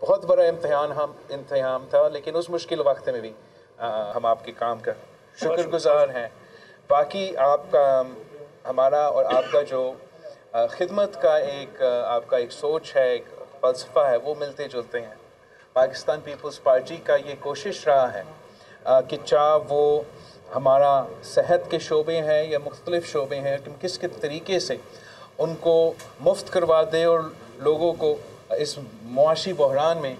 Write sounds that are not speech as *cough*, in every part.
बहुत बड़ा इम्तहान हम इम्तहान था लेकिन उस मुश्किल वक्त में भी आ, हम आपके काम का शुक्रगुजार हैं। बाकी आपका हमारा और आपका जो खिदमत का एक आपका एक सोच है एक फ़लसफ़ा है वो मिलते जुलते हैं। पाकिस्तान पीपल्स पार्टी का ये कोशिश रहा है आ, कि चाह वो हमारा सेहत के शोबे हैं या मुख्तलिफ़ शोबे हैं कि किस किस तरीके से उनको मुफ़्त करवा दें और लोगों को इस मुआशी बहरान में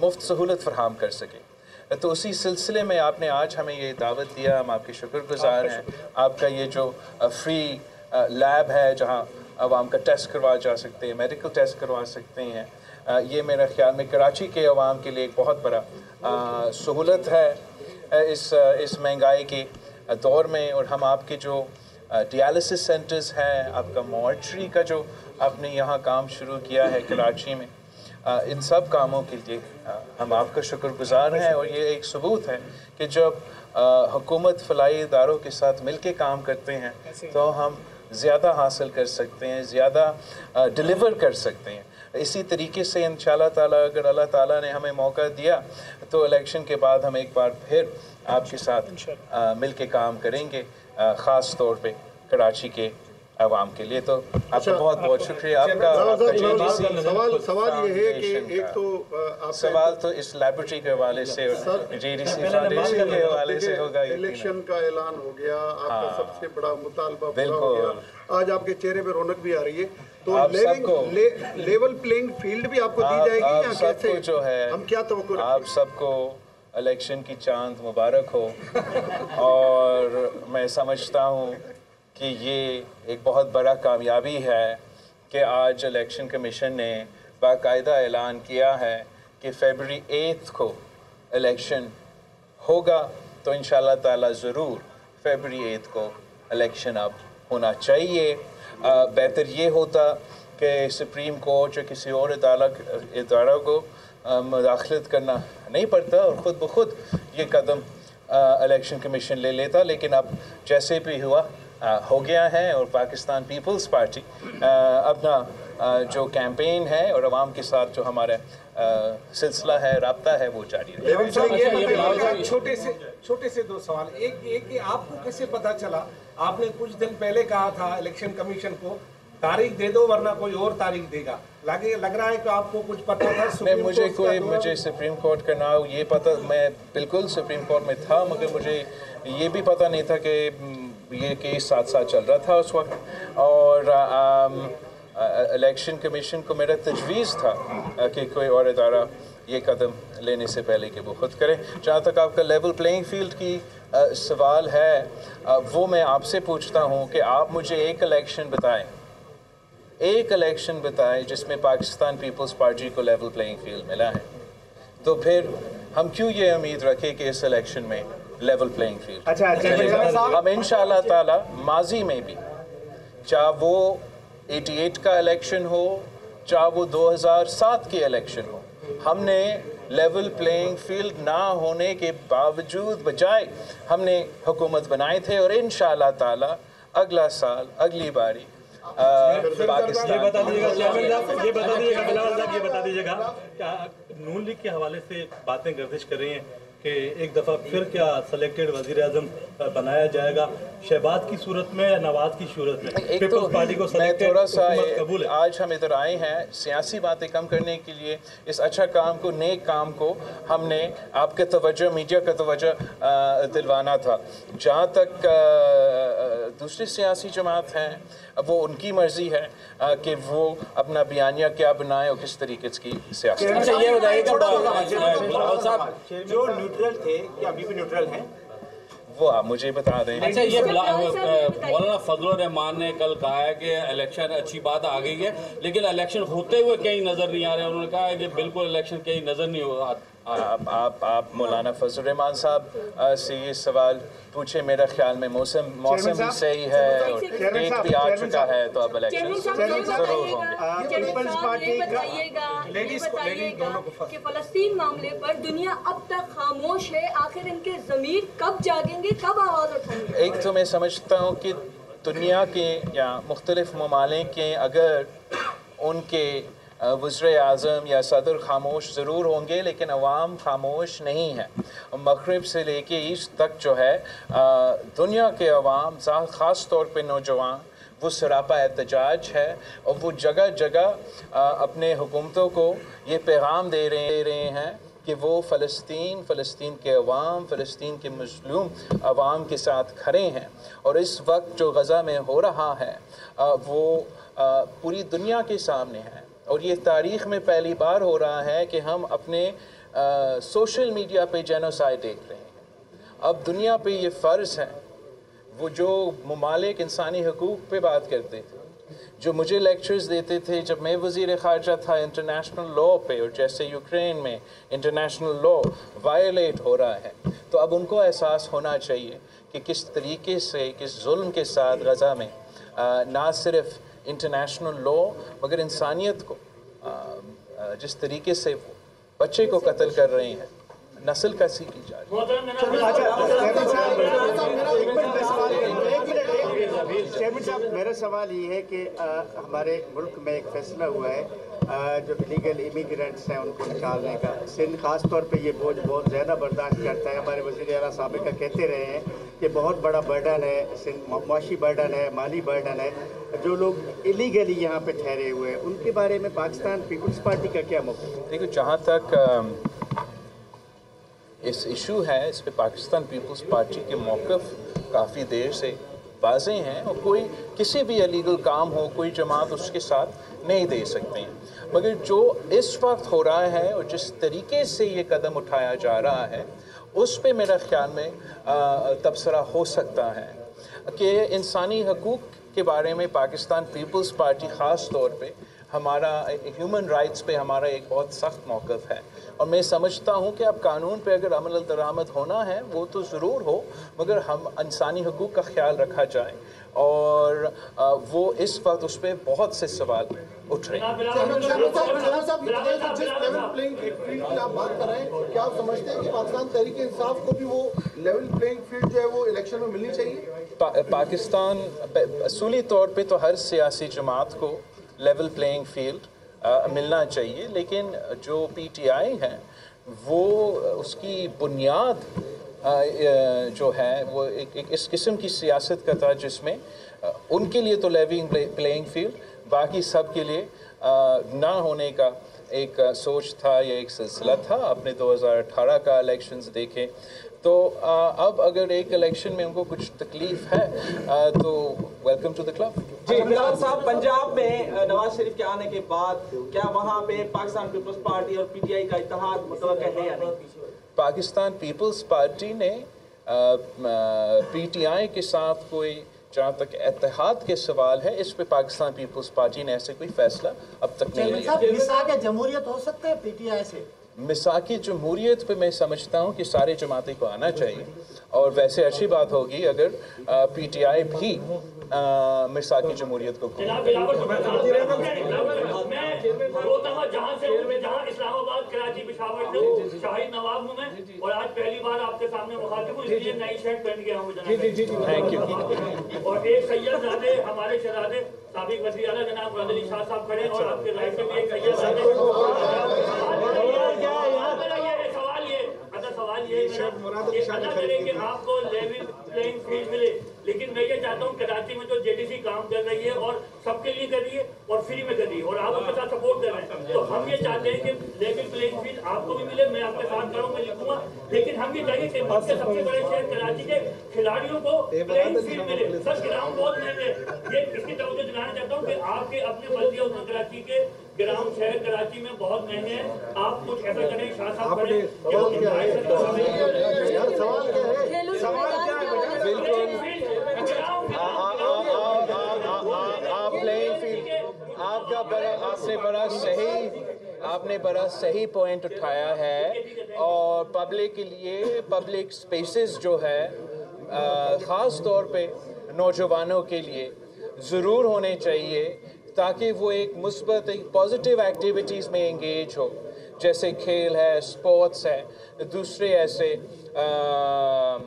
मुफ़्त सहूलत फराम कर सके। तो उसी सिलसिले में आपने आज हमें ये दावत दिया। हम आपके शुक्रगुजार हैं। आपका ये जो फ्री लैब है जहाँ आवाम का टेस्ट करवा जा सकते हैं मेडिकल टेस्ट करवा सकते हैं ये मेरा ख्याल में कराची के आवाम के लिए एक बहुत बड़ा सहूलत है इस इस महँगाई के दौर में। और हम आपके जो डियालिसिस सेंटर्स हैं आपका मॉर्चरी का जो आपने यहाँ काम शुरू किया है कराची में। आ, इन सब कामों के लिए आ, हम आपका शुक्रगुजार हैं और ये एक सबूत है कि जब हुकूमत फलाई इदारों के साथ मिल के काम करते हैं तो हम ज़्यादा हासिल कर सकते हैं ज़्यादा डिलीवर कर सकते हैं। इसी तरीके से इन ताला अगर अल्लाह ताला ने हमें मौका दिया तो इलेक्शन के बाद हम एक बार फिर आपके साथ मिल के काम करेंगे ख़ास तौर पर कराची के आवाम के लिए तो आपका अच्छा, बहुत बहुत शुक्रिया आपका सवाल सवाल ये है कि एक तो सवाल तो इस लाइब्रेरी के हवाले से और जेडीसी फाउंडेशन के हवाले से होगा इलेक्शन का ऐलान हो गया आपका हाँ। सबसे बड़ा मुतालबा बिल्कुल। आज आपके चेहरे पे रौनक भी आ रही है। तो लेवल लेवल प्लेइंग फ़ील्ड भी आपको दी जाएगी या कैसे? जो है हम क्या तो आप सबको इलेक्शन की चाँद मुबारक हो। *laughs* और मैं समझता हूँ कि ये एक बहुत बड़ा कामयाबी है कि आज इलेक्शन कमीशन ने बाकायदा ऐलान किया है कि फेबररी एथ को इलेक्शन होगा तो इन ताला ज़रूर फेबररी एथ को इलेक्शन अब होना चाहिए। बेहतर ये होता कि सुप्रीम कोर्ट या किसी और अदालत इदारा को मदाखलत करना नहीं पड़ता और ख़ुद ब खुद ये कदम इलेक्शन कमीशन ले लेता, लेकिन अब जैसे भी हुआ हो गया है और पाकिस्तान पीपल्स पार्टी अपना जो कैंपेन है और आवाम के साथ जो हमारा सिलसिला है रबता है वो जारी रहेगा छोटे से छोटे से दो सवाल। एक एक आपको कैसे पता चला? आपने कुछ दिन पहले कहा था इलेक्शन कमीशन को तारीख दे दो वरना कोई और तारीख देगा। लगे लग रहा है कि आपको कुछ पता था? मैं मुझे कोई मुझे सुप्रीम कोर्ट का नाम ये पता मैं बिल्कुल सुप्रीम कोर्ट में था मगर मुझे ये भी पता नहीं था कि ये केस साथ साथ चल रहा था उस वक्त और इलेक्शन कमीशन को मेरा तजवीज़ था कि कोई और इदारा ये कदम लेने से पहले कि वो खुद करें। जहाँ तक आपका लेवल प्लेइंग फ़ील्ड की आ, सवाल है आ, वो मैं आपसे पूछता हूँ कि आप मुझे एक इलेक्शन बताएँ। एक इलेक्शन बताएँ जिसमें पाकिस्तान पीपल्स पार्टी को लेवल प्लेइंग फ़ील्ड मिला है। तो फिर हम क्यों ये उम्मीद रखें कि इस इलेक्शन में लेवल प्लेइंग फ़ील्ड अच्छा, अच्छा हम इन ताला माजी में भी चाहे वो 88 का इलेक्शन हो चाहे वो 2007 के इलेक्शन हो हमने लेवल प्लेइंग फ़ील्ड ना होने के बावजूद बजाय हमने हुकूमत बनाए थे और इन ताला अगला साल अगली बारी पाकिस्तान ये बता दीजिएगा ये बता दीजिएगा ये बता दीजिएगा नून लीग के हवाले से बातें गर्दिश कर रही हैं? कि एक दफ़ा फिर क्या सलेक्टेड वज़ीर अजम बनाया जाएगा? शहबाज की सूरत में या नवाज़ की सूरत में? एक तो पार्टी को मैं थोड़ा सा कबूल आज हम इधर आए हैं सियासी बातें कम करने के लिए। इस अच्छा काम को नेक काम को हमने आपके तवज्जो मीडिया का तवज्जो दिलवाना था। जहाँ तक दूसरी सियासी जमात हैं वो उनकी मर्ज़ी है कि वो अपना बयानिया क्या बनाए और किस तरीके की सियासत अच्छा, ये जो न्यूट्रल थे क्या अभी भी न्यूट्रल हैं? वो आप मुझे बता दें। अच्छा ये मौलाना फजल रहमान ने कल कहा है कि इलेक्शन अच्छी बात आ गई है लेकिन इलेक्शन होते हुए कहीं नज़र नहीं आ रहे उन्होंने कहा है कि बिल्कुल इलेक्शन कहीं नज़र नहीं हो रहा आप आप आप मौलाना फजल रहमान साहब से ये सवाल पूछे। मेरा ख्याल में मौसम मौसम भी सही है और डेट भी आ चुका है तो अब इलेक्शन ज़रूर होंगे। फलस्तीन मामले पर दुनिया अब तक खामोश है। आखिर इनके ज़मीर कब जागेंगे कब आवाज़ उठाएँगे? एक तो मैं समझता हूँ कि दुनिया के या मुख्तलिफ़ ममालिक के अगर उनके वज्र अज़म या सदर खामोश ज़रूर होंगे, लेकिन अवाम खामोश नहीं है। मगरब से लेके ईस्ट तक जो है दुनिया के अवाम ख़ास तौर पर नौजवान, वो सरापा एहतजाज है और वो जगह जगह अपने हुकूमतों को ये पैगाम दे रहे दे रहे हैं कि वो फ़लस्तीन फ़लस्तीन के अवाम, फ़लस्तीन के मजलूम अवाम के साथ खड़े हैं। और इस वक्त जो गज़ा में हो रहा है वो पूरी दुनिया के सामने है। और ये तारीख़ में पहली बार हो रहा है कि हम अपने सोशल मीडिया पे जेनोसाइड देख रहे हैं। अब दुनिया पे ये फ़र्ज़ है वो जो ममालिक इंसानी हकूक़ पे बात करते थे जो मुझे लेक्चर्स देते थे जब मैं वज़ीर ख़ारजा था इंटरनेशनल लॉ पे और जैसे यूक्रेन में इंटरनेशनल लॉ वायलेट हो रहा है तो अब उनको एहसास होना चाहिए कि किस तरीके से किस जुल्म के साथ गज़ा में आ, ना सिर्फ़ इंटरनेशनल लॉ मगर इंसानियत को जिस तरीके से वो बच्चे को कत्ल कर रहे हैं नस्ल कैसी की जा रही चेयरमैन साहब मेरा सवाल ये है कि आ, हमारे मुल्क में एक फैसला हुआ है आ, जो इलीगल इमिग्रेंट्स हैं उनको निकालने का। सिंध खास तौर पे ये बोझ बहुत ज़्यादा बर्दाश्त करता है। हमारे वजी अला सबका कहते रहे हैं कि बहुत बड़ा बर्डन है सिंध मुआशी बर्डन है माली बर्डन है। जो लोग इलीगली यहाँ पे ठहरे हुए हैं, उनके बारे में पाकिस्तान पीपल्स पार्टी का क्या मौका है? देखो, जहाँ तक इस इशू है, इस पर पाकिस्तान पीपल्स पार्टी के मौक़ काफ़ी देर से वाजे हैं और कोई किसी भी अलीगल काम हो, कोई जमात उसके साथ नहीं दे सकते हैं। मगर जो इस वक्त हो रहा है और जिस तरीके से ये कदम उठाया जा रहा है, उस पर मेरा ख्याल में तबसरा हो सकता है कि इंसानी हकूक़ के बारे में पाकिस्तान पीपल्स पार्टी ख़ास तौर पे हमारा ह्यूमन राइट्स पे हमारा एक बहुत सख्त मौक़ है। और मैं समझता हूँ कि अब कानून पे अगर अमल दरामद होना है वो तो ज़रूर हो मगर हम इंसानी हकूक़ का ख्याल रखा जाए। और वो इस वक्त उस पर बहुत से सवाल उठ रहे हैं। इलेक्शन में मिलनी चाहिए? पा, पाकिस्तान असूली तौर पे तो हर सियासी जमात को लेवल प्लेइंग फ़ील्ड मिलना चाहिए लेकिन जो पीटीआई है वो उसकी बुनियाद जो है वो एक, एक इस किस्म की सियासत का था जिसमें उनके लिए तो लेविंग प्लेइंग फ़ील्ड बाकी सब के लिए ना होने का एक सोच था या एक सिलसिला था। अपने 2018 का इलेक्शंस देखें तो अब अगर एक इलेक्शन में उनको कुछ तकलीफ़ है तो वेलकम टू द क्लब जी बिलाल साहब पंजाब में नवाज़ शरीफ के आने के बाद क्या वहाँ पे पाकिस्तान पीपल्स पार्टी और पीटीआई का इतिहाद है या नहीं? पाकिस्तान पीपल्स पार्टी ने पीटीआई के साथ कोई जहाँ तक एतहाद के सवाल है इस पे पाकिस्तान पीपल्स पार्टी ने ऐसे कोई फैसला अब तक नहीं लिया। जमहूरियत हो सकता है पीटीआई से? मिसाकी जमहूरियत पे मैं समझता हूँ कि सारे जमाती को आना चाहिए। और वैसे अच्छी बात होगी अगर पीटीआई भी मिसाकी जमहूरियत को और आज पहली बार आपके सामने मुखातिब हूँ इसलिए नई शर्ट पहन गया हूँ थैंक यू और एक सैयद हमारे शहजादे साबिक वजी जनाब शाह साहब खड़े और आपके राइट में भी एक सैयद जादे सवाल ये अच्छा सवाल ये अदा करें कि आपको लेवल प्लेइंग फ़ील्ड मिले लेकिन मैं ये चाहता हूँ कराची में जो जेडीसी काम कर रही है और सबके लिए कर रही है और फ्री में कर रही है और आप उनके साथ सपोर्ट कर रहे हैं। तो हम ये चाहते हैं कि लेवल प्लेइंग फ़ील्ड आपको भी मिले मैं आपके साथ करूँगा लिखूँगा। लेकिन हम ये चाहिए कि सबसे सबसे बड़े शहर कराची के खिलाड़ियों को प्लेइंग फ़ील्ड मिले। सर ग्राउंड बहुत महँगे ये इसकी तरफ़ दिलाना चाहता हूँ कि आपके अपने बल्दिया उत्तर कराची के ग्राउंड शहर कराची में बहुत महँगे हैं आप कुछ ऐसा करें शाह साहब करें सवाल क्या है सवाल क्या है बिल्कुल आप प्लेइंग फ़ील्ड आपका बड़ा आपने बड़ा सही आपने बड़ा सही पॉइंट उठाया है और पब्लिक के लिए पब्लिक स्पेसेस जो है ख़ास तौर पे नौजवानों के लिए ज़रूर होने चाहिए ताकि वो एक मुस्बत एक पॉजिटिव एक्टिविटीज़ में इंगेज हो। जैसे खेल है स्पोर्ट्स है दूसरे ऐसे आ,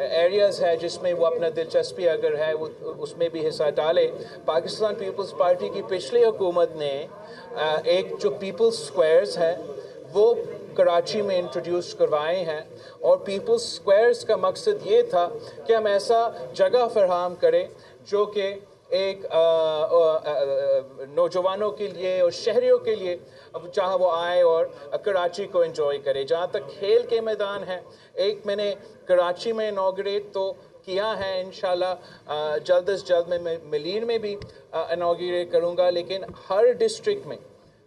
एरियाज़ है जिसमें वो अपना दिलचस्पी अगर है वो उसमें भी हिस्सा डाले। पाकिस्तान पीपल्स पार्टी की पिछली हुकूमत ने एक जो पीपल्स स्क्वायर्स है वो कराची में इंट्रोड्यूस करवाए हैं। और पीपल्स स्क्वायर्स का मकसद ये था कि हम ऐसा जगह फराहम करें जो कि एक नौजवानों के लिए और शहरियों के लिए चाहे वो आए और कराची को एंजॉय करे। जहाँ तक खेल के मैदान हैं, एक मैंने कराची में इनाग्रेट तो किया है इन जल्द अज जल्द मैं मिलीर में भी इनाग्रेट करूँगा। लेकिन हर डिस्ट्रिक्ट में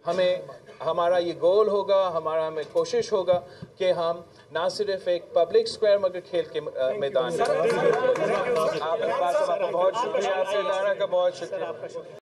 हमें हमारा ये गोल होगा हमारा हमें कोशिश होगा कि हम ना सिर्फ़ एक पब्लिक स्क्वायर मगर खेल के मैदान में आपका बहुत शुक्रिया आपके इदारा का बहुत शुक्रिया।